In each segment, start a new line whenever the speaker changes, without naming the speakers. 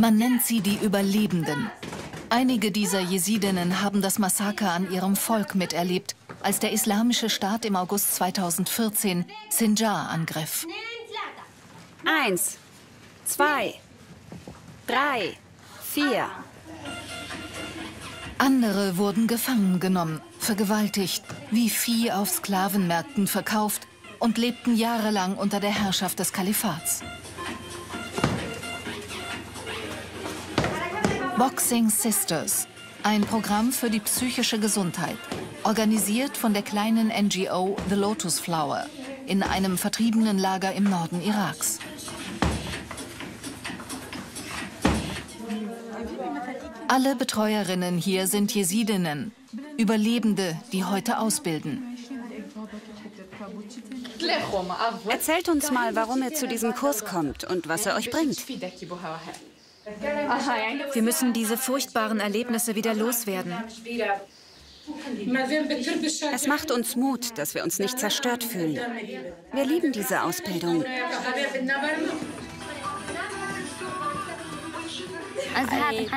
Man nennt sie die Überlebenden. Einige dieser Jesidinnen haben das Massaker an ihrem Volk miterlebt, als der Islamische Staat im August 2014 Sinjar angriff.
Eins, zwei, drei, vier.
Andere wurden gefangen genommen, vergewaltigt, wie Vieh auf Sklavenmärkten verkauft und lebten jahrelang unter der Herrschaft des Kalifats. Boxing Sisters, ein Programm für die psychische Gesundheit, organisiert von der kleinen NGO The Lotus Flower in einem vertriebenen Lager im Norden Iraks. Alle Betreuerinnen hier sind Jesidinnen, Überlebende, die heute ausbilden.
Erzählt uns mal, warum ihr zu diesem Kurs kommt und was er euch bringt.
Wir müssen diese furchtbaren Erlebnisse wieder loswerden.
Es macht uns Mut, dass wir uns nicht zerstört fühlen. Wir lieben diese Ausbildung.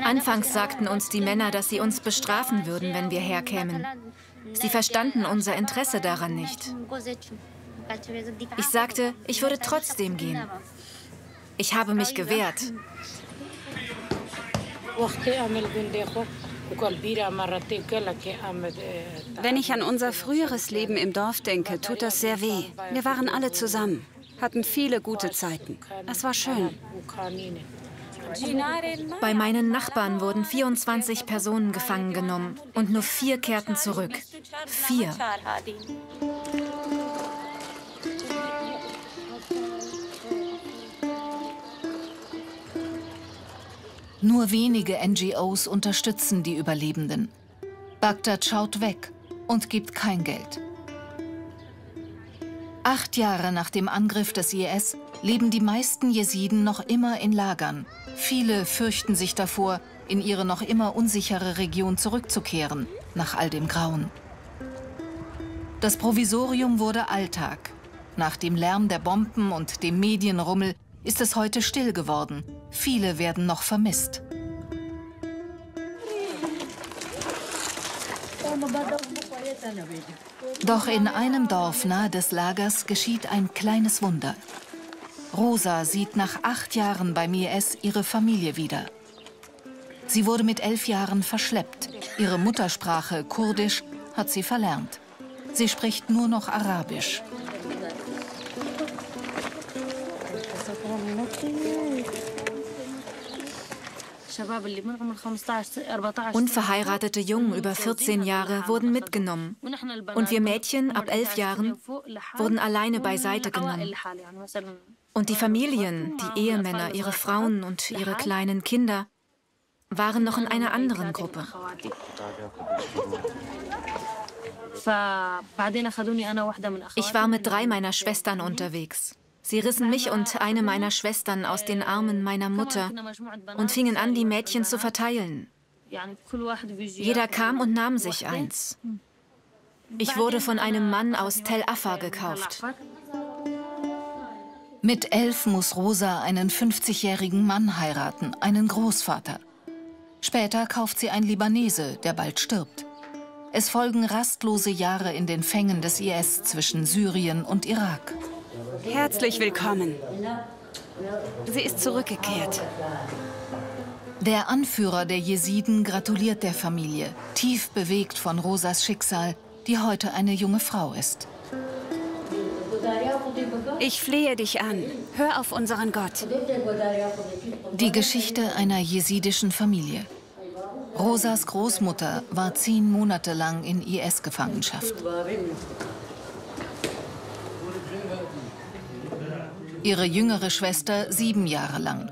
Anfangs sagten uns die Männer, dass sie uns bestrafen würden, wenn wir herkämen. Sie verstanden unser Interesse daran nicht. Ich sagte, ich würde trotzdem gehen. Ich habe mich gewehrt.
Wenn ich an unser früheres Leben im Dorf denke, tut das sehr weh. Wir waren alle zusammen, hatten viele gute Zeiten. Es war schön.
Bei meinen Nachbarn wurden 24 Personen gefangen genommen und nur vier kehrten zurück. Vier.
Nur wenige NGOs unterstützen die Überlebenden. Bagdad schaut weg und gibt kein Geld. Acht Jahre nach dem Angriff des IS leben die meisten Jesiden noch immer in Lagern. Viele fürchten sich davor, in ihre noch immer unsichere Region zurückzukehren, nach all dem Grauen. Das Provisorium wurde Alltag. Nach dem Lärm der Bomben und dem Medienrummel ist es heute still geworden. Viele werden noch vermisst. Doch in einem Dorf nahe des Lagers geschieht ein kleines Wunder. Rosa sieht nach acht Jahren beim IS ihre Familie wieder. Sie wurde mit elf Jahren verschleppt. Ihre Muttersprache, Kurdisch, hat sie verlernt. Sie spricht nur noch Arabisch.
Unverheiratete Jungen über 14 Jahre wurden mitgenommen. Und wir Mädchen ab 11 Jahren wurden alleine beiseite genommen. Und die Familien, die Ehemänner, ihre Frauen und ihre kleinen Kinder waren noch in einer anderen Gruppe. Ich war mit drei meiner Schwestern unterwegs. Sie rissen mich und eine meiner Schwestern aus den Armen meiner Mutter und fingen an, die Mädchen zu verteilen. Jeder kam und nahm sich eins. Ich wurde von einem Mann aus Tel Afar gekauft.
Mit elf muss Rosa einen 50-jährigen Mann heiraten, einen Großvater. Später kauft sie einen Libanese, der bald stirbt. Es folgen rastlose Jahre in den Fängen des IS zwischen Syrien und Irak.
Herzlich willkommen. Sie ist zurückgekehrt.
Der Anführer der Jesiden gratuliert der Familie, tief bewegt von Rosas Schicksal, die heute eine junge Frau ist.
Ich flehe dich an. Hör auf unseren Gott.
Die Geschichte einer jesidischen Familie. Rosas Großmutter war zehn Monate lang in IS-Gefangenschaft. Ihre jüngere Schwester sieben Jahre lang.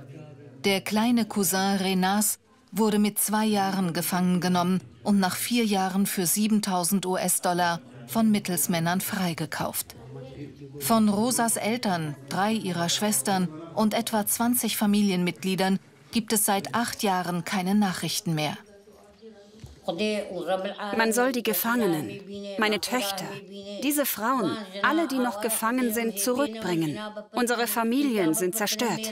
Der kleine Cousin Renas wurde mit zwei Jahren gefangen genommen und nach vier Jahren für 7000 US-Dollar von Mittelsmännern freigekauft. Von Rosas Eltern, drei ihrer Schwestern und etwa 20 Familienmitgliedern gibt es seit acht Jahren keine Nachrichten mehr.
Man soll die Gefangenen, meine Töchter, diese Frauen, alle, die noch gefangen sind, zurückbringen. Unsere Familien sind zerstört.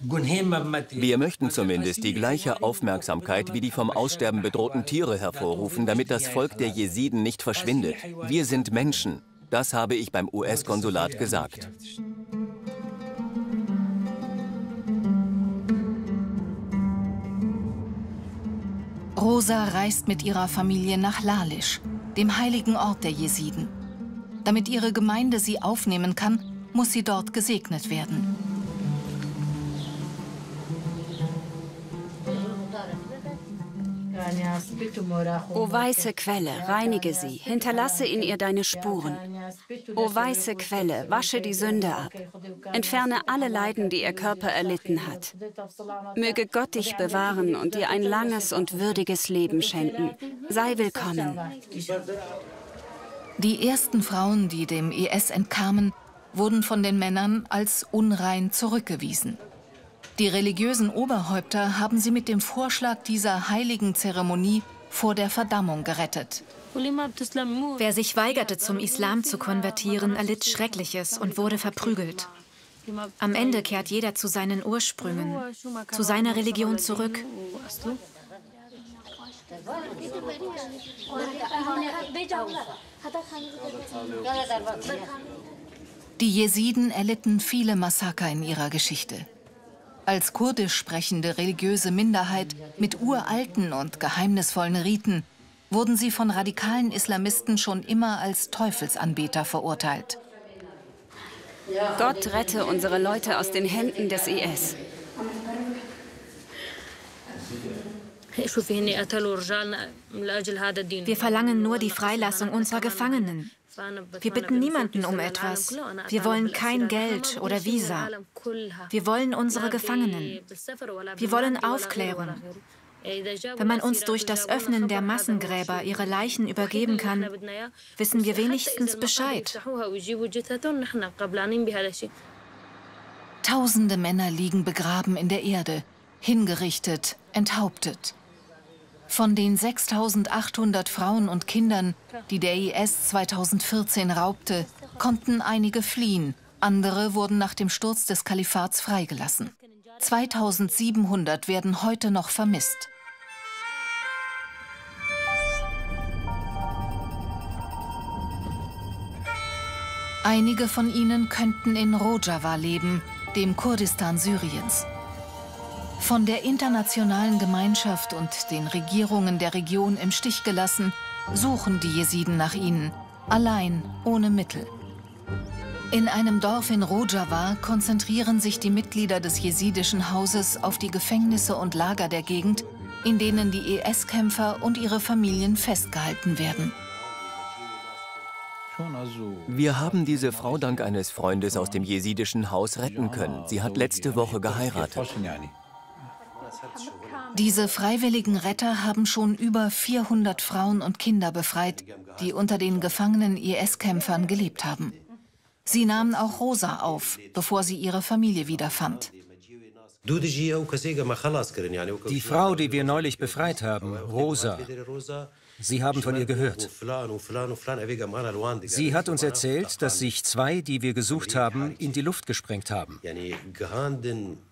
Wir möchten zumindest die gleiche Aufmerksamkeit wie die vom Aussterben bedrohten Tiere hervorrufen, damit das Volk der Jesiden nicht verschwindet. Wir sind Menschen. Das habe ich beim US-Konsulat gesagt.
Rosa reist mit ihrer Familie nach Lalisch, dem heiligen Ort der Jesiden. Damit ihre Gemeinde sie aufnehmen kann, muss sie dort gesegnet werden.
O weiße Quelle, reinige sie, hinterlasse in ihr deine Spuren. O weiße Quelle, wasche die Sünde ab. Entferne alle Leiden, die ihr Körper erlitten hat. Möge Gott dich bewahren und dir ein langes und würdiges Leben schenken. Sei willkommen.
Die ersten Frauen, die dem IS entkamen, wurden von den Männern als unrein zurückgewiesen. Die religiösen Oberhäupter haben sie mit dem Vorschlag dieser heiligen Zeremonie vor der Verdammung gerettet.
Wer sich weigerte, zum Islam zu konvertieren, erlitt Schreckliches und wurde verprügelt. Am Ende kehrt jeder zu seinen Ursprüngen, zu seiner Religion zurück.
Die Jesiden erlitten viele Massaker in ihrer Geschichte. Als kurdisch sprechende religiöse Minderheit mit uralten und geheimnisvollen Riten wurden sie von radikalen Islamisten schon immer als Teufelsanbeter verurteilt.
Gott rette unsere Leute aus den Händen des IS.
Wir verlangen nur die Freilassung unserer Gefangenen. Wir bitten niemanden um etwas. Wir wollen kein Geld oder Visa. Wir wollen unsere Gefangenen. Wir wollen Aufklärung. Wenn man uns durch das Öffnen der Massengräber ihre Leichen übergeben kann, wissen wir wenigstens Bescheid.
Tausende Männer liegen begraben in der Erde, hingerichtet, enthauptet. Von den 6800 Frauen und Kindern, die der IS 2014 raubte, konnten einige fliehen, andere wurden nach dem Sturz des Kalifats freigelassen. 2700 werden heute noch vermisst. Einige von ihnen könnten in Rojava leben, dem Kurdistan Syriens. Von der internationalen Gemeinschaft und den Regierungen der Region im Stich gelassen, suchen die Jesiden nach ihnen, allein, ohne Mittel. In einem Dorf in Rojava konzentrieren sich die Mitglieder des jesidischen Hauses auf die Gefängnisse und Lager der Gegend, in denen die IS-Kämpfer und ihre Familien festgehalten werden.
Wir haben diese Frau dank eines Freundes aus dem jesidischen Haus retten können. Sie hat letzte Woche geheiratet.
Diese freiwilligen Retter haben schon über 400 Frauen und Kinder befreit, die unter den gefangenen IS-Kämpfern gelebt haben. Sie nahmen auch Rosa auf, bevor sie ihre Familie wiederfand.
Die Frau, die wir neulich befreit haben, Rosa, Sie haben von ihr gehört. Sie hat uns erzählt, dass sich zwei, die wir gesucht haben, in die Luft gesprengt haben.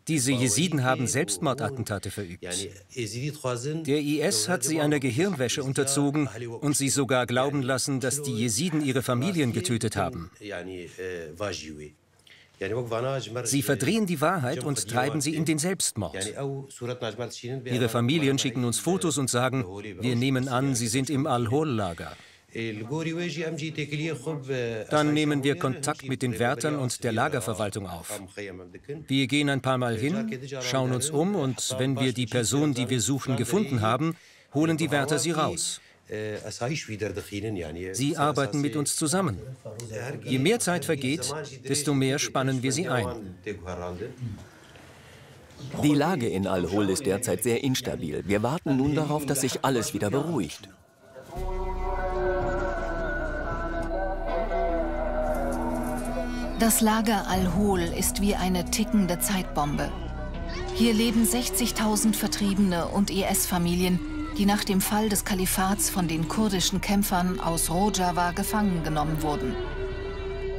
Diese Jesiden haben Selbstmordattentate verübt. Der IS hat sie einer Gehirnwäsche unterzogen und sie sogar glauben lassen, dass die Jesiden ihre Familien getötet haben. Sie verdrehen die Wahrheit und treiben sie in den Selbstmord. Ihre Familien schicken uns Fotos und sagen, wir nehmen an, sie sind im Al-Hol-Lager. Dann nehmen wir Kontakt mit den Wärtern und der Lagerverwaltung auf. Wir gehen ein paar Mal hin, schauen uns um und wenn wir die Person, die wir suchen, gefunden haben, holen die Wärter sie raus. Sie arbeiten mit uns zusammen. Je mehr Zeit vergeht, desto mehr spannen wir sie ein.
Die Lage in Al-Hol ist derzeit sehr instabil. Wir warten nun darauf, dass sich alles wieder beruhigt.
Das Lager Al-Hol ist wie eine tickende Zeitbombe. Hier leben 60.000 Vertriebene und IS-Familien, die nach dem Fall des Kalifats von den kurdischen Kämpfern aus Rojava gefangen genommen wurden.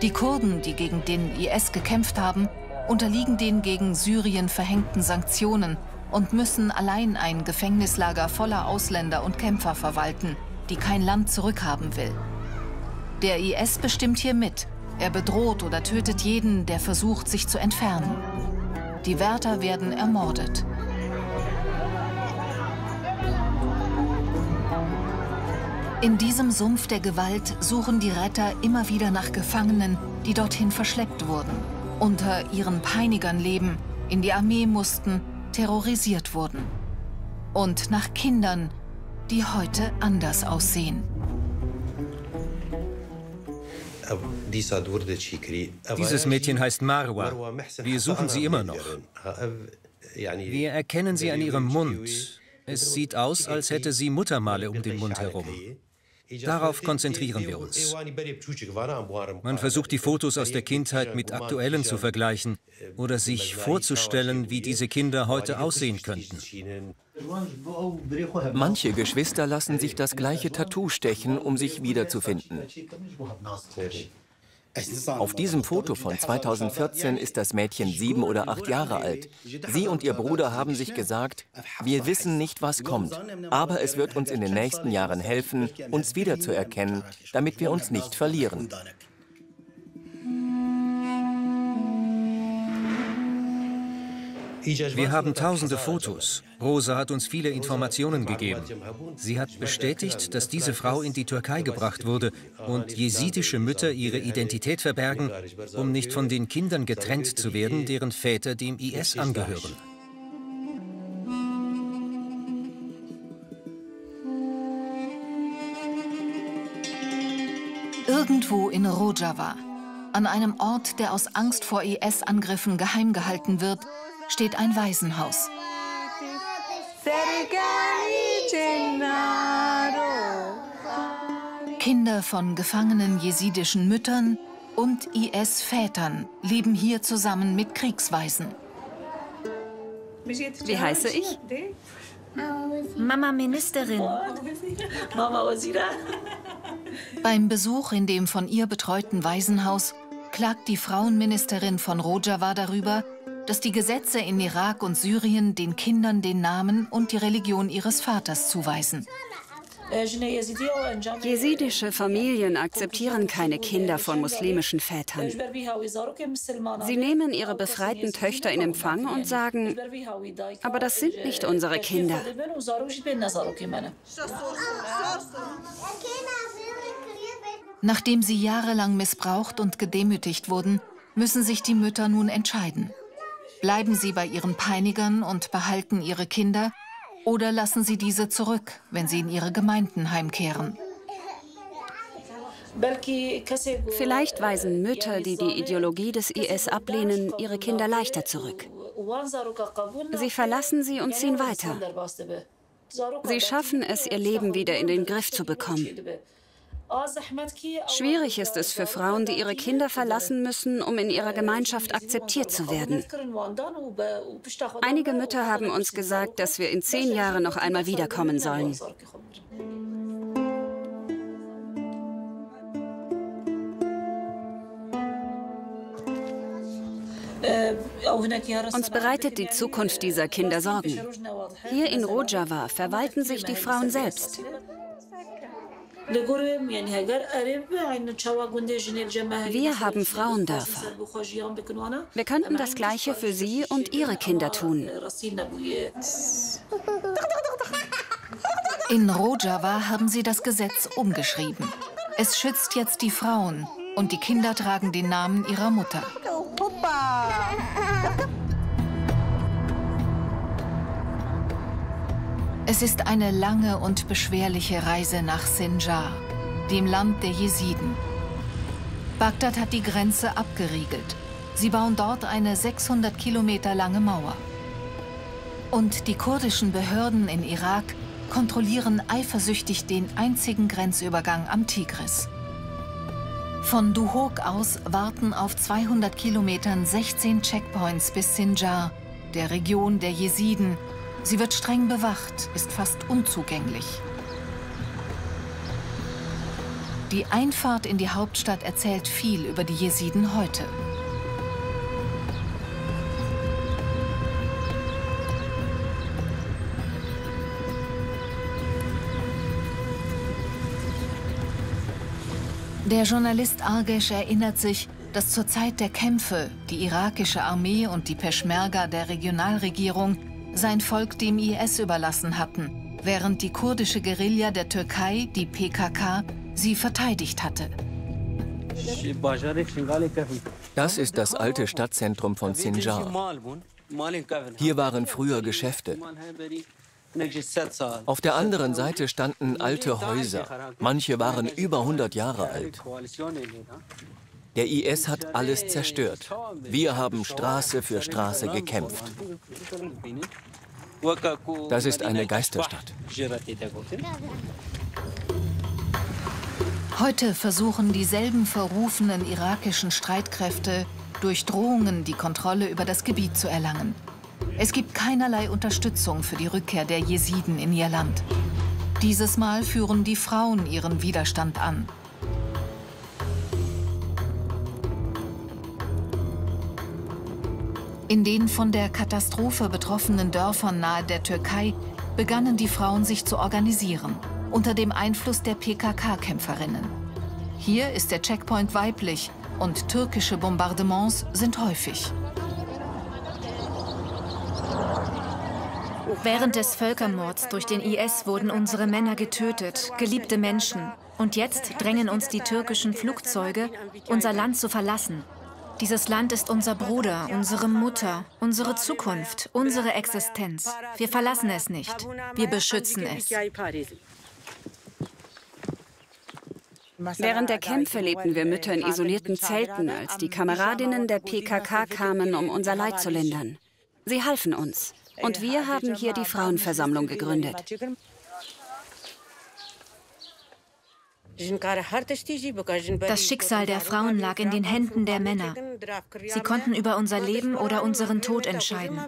Die Kurden, die gegen den IS gekämpft haben, unterliegen den gegen Syrien verhängten Sanktionen und müssen allein ein Gefängnislager voller Ausländer und Kämpfer verwalten, die kein Land zurückhaben will. Der IS bestimmt hier mit. Er bedroht oder tötet jeden, der versucht, sich zu entfernen. Die Wärter werden ermordet. In diesem Sumpf der Gewalt suchen die Retter immer wieder nach Gefangenen, die dorthin verschleppt wurden, unter ihren Peinigern leben, in die Armee mussten, terrorisiert wurden. Und nach Kindern, die heute anders aussehen.
Dieses Mädchen heißt Marwa. Wir suchen sie immer noch. Wir erkennen sie an ihrem Mund. Es sieht aus, als hätte sie Muttermale um den Mund herum. Darauf konzentrieren wir uns. Man versucht die Fotos aus der Kindheit mit aktuellen zu vergleichen oder sich vorzustellen, wie diese Kinder heute aussehen könnten.
Manche Geschwister lassen sich das gleiche Tattoo stechen, um sich wiederzufinden. Auf diesem Foto von 2014 ist das Mädchen sieben oder acht Jahre alt. Sie und ihr Bruder haben sich gesagt, wir wissen nicht, was kommt, aber es wird uns in den nächsten Jahren helfen, uns wiederzuerkennen, damit wir uns nicht verlieren.
Wir haben tausende Fotos. Rosa hat uns viele Informationen gegeben. Sie hat bestätigt, dass diese Frau in die Türkei gebracht wurde und jesidische Mütter ihre Identität verbergen, um nicht von den Kindern getrennt zu werden, deren Väter dem IS angehören.
Irgendwo in Rojava, an einem Ort, der aus Angst vor IS-Angriffen geheim gehalten wird, steht ein Waisenhaus. Kinder von gefangenen jesidischen Müttern und IS-Vätern leben hier zusammen mit Kriegsweisen.
Wie heiße ich?
Mama Ministerin.
Beim Besuch in dem von ihr betreuten Waisenhaus klagt die Frauenministerin von Rojava darüber, dass die Gesetze in Irak und Syrien den Kindern den Namen und die Religion ihres Vaters zuweisen.
Jesidische Familien akzeptieren keine Kinder von muslimischen Vätern. Sie nehmen ihre befreiten Töchter in Empfang und sagen, aber das sind nicht unsere Kinder.
Nachdem sie jahrelang missbraucht und gedemütigt wurden, müssen sich die Mütter nun entscheiden. Bleiben sie bei ihren Peinigern und behalten ihre Kinder oder lassen sie diese zurück, wenn sie in ihre Gemeinden heimkehren.
Vielleicht weisen Mütter, die die Ideologie des IS ablehnen, ihre Kinder leichter zurück. Sie verlassen sie und ziehen weiter. Sie schaffen es, ihr Leben wieder in den Griff zu bekommen. Schwierig ist es für Frauen, die ihre Kinder verlassen müssen, um in ihrer Gemeinschaft akzeptiert zu werden. Einige Mütter haben uns gesagt, dass wir in zehn Jahren noch einmal wiederkommen sollen. Uns bereitet die Zukunft dieser Kinder Sorgen. Hier in Rojava verwalten sich die Frauen selbst. Wir haben Frauendörfer. Wir könnten das Gleiche für Sie und Ihre Kinder tun.
In Rojava haben sie das Gesetz umgeschrieben. Es schützt jetzt die Frauen und die Kinder tragen den Namen ihrer Mutter. Es ist eine lange und beschwerliche Reise nach Sinjar, dem Land der Jesiden. Bagdad hat die Grenze abgeriegelt. Sie bauen dort eine 600 Kilometer lange Mauer. Und die kurdischen Behörden in Irak kontrollieren eifersüchtig den einzigen Grenzübergang am Tigris. Von Duhok aus warten auf 200 Kilometern 16 Checkpoints bis Sinjar, der Region der Jesiden, Sie wird streng bewacht, ist fast unzugänglich. Die Einfahrt in die Hauptstadt erzählt viel über die Jesiden heute. Der Journalist Argesh erinnert sich, dass zur Zeit der Kämpfe die irakische Armee und die Peschmerga der Regionalregierung sein Volk dem IS überlassen hatten, während die kurdische Guerilla der Türkei, die PKK, sie verteidigt hatte.
Das ist das alte Stadtzentrum von Sinjar. Hier waren früher Geschäfte. Auf der anderen Seite standen alte Häuser. Manche waren über 100 Jahre alt. Der IS hat alles zerstört. Wir haben Straße für Straße gekämpft. Das ist eine Geisterstadt.
Heute versuchen dieselben verrufenen irakischen Streitkräfte durch Drohungen die Kontrolle über das Gebiet zu erlangen. Es gibt keinerlei Unterstützung für die Rückkehr der Jesiden in ihr Land. Dieses Mal führen die Frauen ihren Widerstand an. In den von der Katastrophe betroffenen Dörfern nahe der Türkei begannen die Frauen sich zu organisieren, unter dem Einfluss der PKK-Kämpferinnen. Hier ist der Checkpoint weiblich und türkische Bombardements sind häufig.
Während des Völkermords durch den IS wurden unsere Männer getötet, geliebte Menschen. Und jetzt drängen uns die türkischen Flugzeuge, unser Land zu verlassen. Dieses Land ist unser Bruder, unsere Mutter, unsere Zukunft, unsere Existenz. Wir verlassen es nicht. Wir beschützen es.
Während der Kämpfe lebten wir Mütter in isolierten Zelten, als die Kameradinnen der PKK kamen, um unser Leid zu lindern. Sie halfen uns. Und wir haben hier die Frauenversammlung gegründet.
Das Schicksal der Frauen lag in den Händen der Männer. Sie konnten über unser Leben oder unseren Tod entscheiden.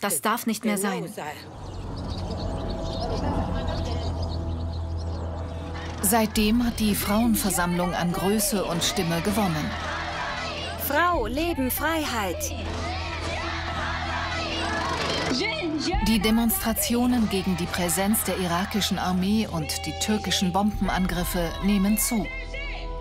Das darf nicht mehr sein.
Seitdem hat die Frauenversammlung an Größe und Stimme gewonnen.
Frau, Leben, Freiheit.
Die Demonstrationen gegen die Präsenz der irakischen Armee und die türkischen Bombenangriffe nehmen zu.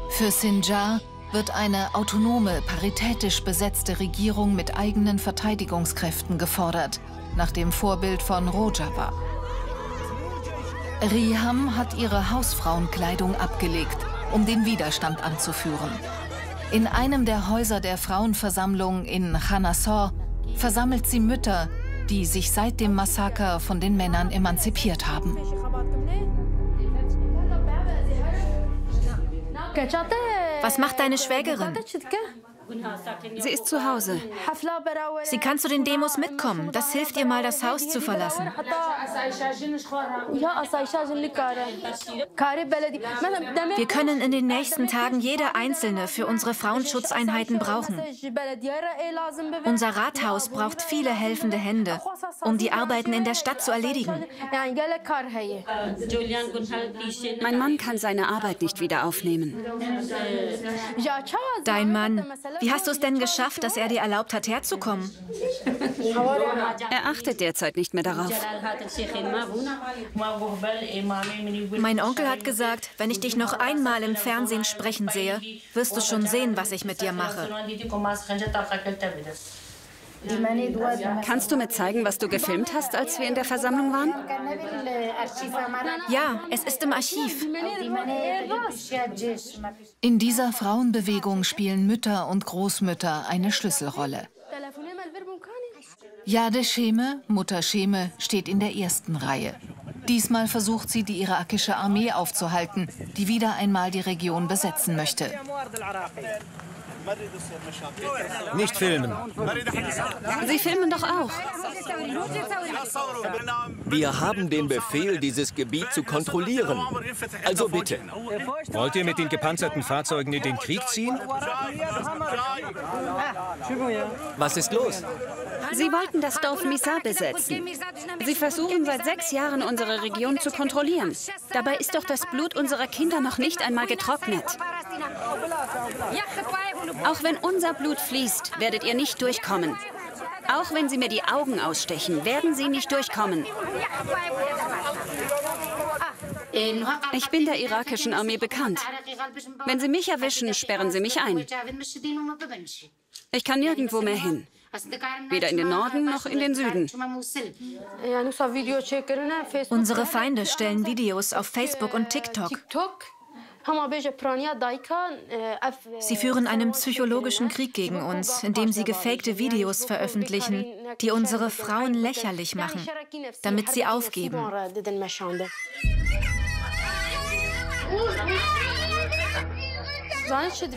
Für Sinjar wird eine autonome, paritätisch besetzte Regierung mit eigenen Verteidigungskräften gefordert, nach dem Vorbild von Rojava. Riham hat ihre Hausfrauenkleidung abgelegt, um den Widerstand anzuführen. In einem der Häuser der Frauenversammlung in Khanasor versammelt sie Mütter, die sich seit dem Massaker von den Männern emanzipiert haben.
Was macht deine Schwägerin?
Sie ist zu Hause.
Sie kann zu den Demos mitkommen. Das hilft ihr mal, das Haus zu verlassen. Wir können in den nächsten Tagen jede einzelne für unsere Frauenschutzeinheiten brauchen. Unser Rathaus braucht viele helfende Hände, um die Arbeiten in der Stadt zu erledigen.
Mein Mann kann seine Arbeit nicht wieder aufnehmen.
Dein Mann. Wie hast du es denn geschafft, dass er dir erlaubt hat, herzukommen?
Er achtet derzeit nicht mehr darauf.
Mein Onkel hat gesagt, wenn ich dich noch einmal im Fernsehen sprechen sehe, wirst du schon sehen, was ich mit dir mache.
Kannst du mir zeigen, was du gefilmt hast, als wir in der Versammlung waren?
Ja, es ist im Archiv.
In dieser Frauenbewegung spielen Mütter und Großmütter eine Schlüsselrolle. Jade Scheme, Mutter Scheme, steht in der ersten Reihe. Diesmal versucht sie, die irakische Armee aufzuhalten, die wieder einmal die Region besetzen möchte.
Nicht filmen.
Sie filmen doch auch.
Wir haben den Befehl, dieses Gebiet zu kontrollieren. Also bitte.
Wollt ihr mit den gepanzerten Fahrzeugen in den Krieg ziehen?
Was ist los?
Sie wollten das Dorf Misa besetzen. Sie versuchen seit sechs Jahren, unsere Region zu kontrollieren. Dabei ist doch das Blut unserer Kinder noch nicht einmal getrocknet. Auch wenn unser Blut fließt, werdet ihr nicht durchkommen. Auch wenn sie mir die Augen ausstechen, werden sie nicht durchkommen. Ich bin der irakischen Armee bekannt. Wenn sie mich erwischen, sperren sie mich ein. Ich kann nirgendwo mehr hin. Weder in den Norden noch in den Süden.
Unsere Feinde stellen Videos auf Facebook und TikTok. Sie führen einen psychologischen Krieg gegen uns, indem sie gefakte Videos veröffentlichen, die unsere Frauen lächerlich machen, damit sie aufgeben.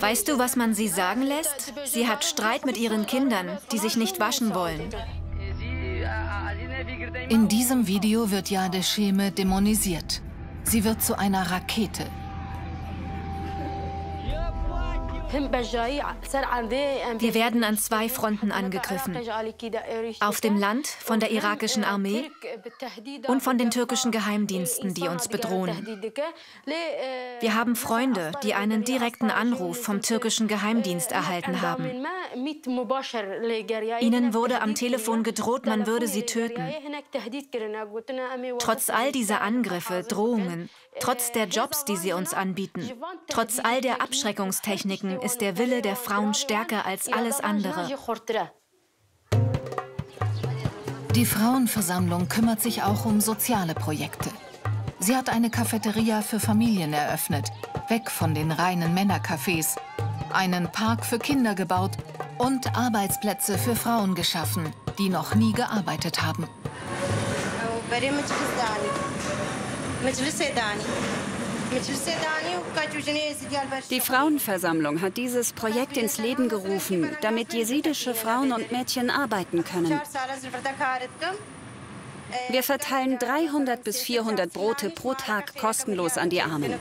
Weißt du, was man sie sagen lässt? Sie hat Streit mit ihren Kindern, die sich nicht waschen wollen.
In diesem Video wird Jade Scheme dämonisiert. Sie wird zu einer Rakete.
Wir werden an zwei Fronten angegriffen. Auf dem Land von der irakischen Armee und von den türkischen Geheimdiensten, die uns bedrohen. Wir haben Freunde, die einen direkten Anruf vom türkischen Geheimdienst erhalten haben. Ihnen wurde am Telefon gedroht, man würde sie töten. Trotz all dieser Angriffe, Drohungen, trotz der Jobs, die sie uns anbieten, trotz all der Abschreckungstechniken ist der Wille der Frauen stärker als alles andere.
Die Frauenversammlung kümmert sich auch um soziale Projekte. Sie hat eine Cafeteria für Familien eröffnet, weg von den reinen Männercafés, einen Park für Kinder gebaut und Arbeitsplätze für Frauen geschaffen, die noch nie gearbeitet haben.
Die Frauenversammlung hat dieses Projekt ins Leben gerufen, damit jesidische Frauen und Mädchen arbeiten können. Wir verteilen 300 bis 400 Brote pro Tag kostenlos an die Armen.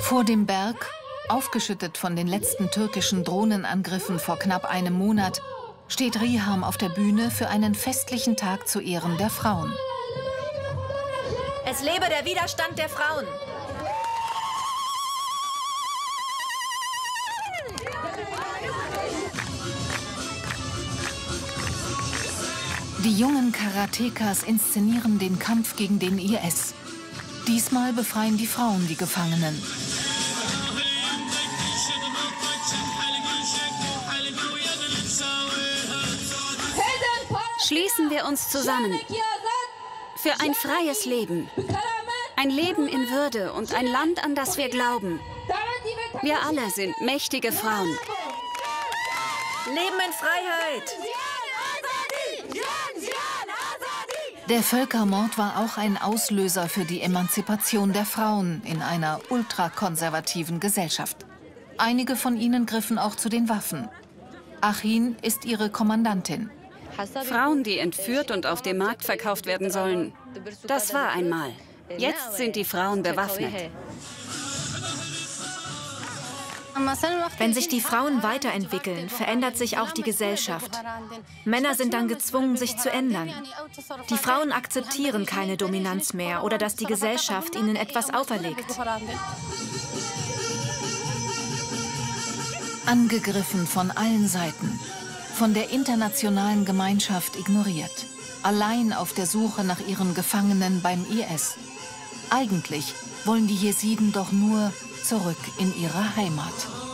Vor dem Berg, aufgeschüttet von den letzten türkischen Drohnenangriffen vor knapp einem Monat, steht Riham auf der Bühne für einen festlichen Tag zu Ehren der Frauen.
Es lebe der Widerstand der Frauen!
Die jungen Karatekas inszenieren den Kampf gegen den IS. Diesmal befreien die Frauen die Gefangenen.
Schließen wir uns zusammen für ein freies Leben. Ein Leben in Würde und ein Land, an das wir glauben. Wir alle sind mächtige Frauen.
Leben in Freiheit!
Der Völkermord war auch ein Auslöser für die Emanzipation der Frauen in einer ultrakonservativen Gesellschaft. Einige von ihnen griffen auch zu den Waffen. Achin ist ihre Kommandantin.
Frauen, die entführt und auf dem Markt verkauft werden sollen. Das war einmal. Jetzt sind die Frauen bewaffnet.
Wenn sich die Frauen weiterentwickeln, verändert sich auch die Gesellschaft. Männer sind dann gezwungen, sich zu ändern. Die Frauen akzeptieren keine Dominanz mehr oder dass die Gesellschaft ihnen etwas auferlegt.
Angegriffen von allen Seiten von der internationalen Gemeinschaft ignoriert, allein auf der Suche nach ihren Gefangenen beim IS. Eigentlich wollen die Jesiden doch nur zurück in ihre Heimat.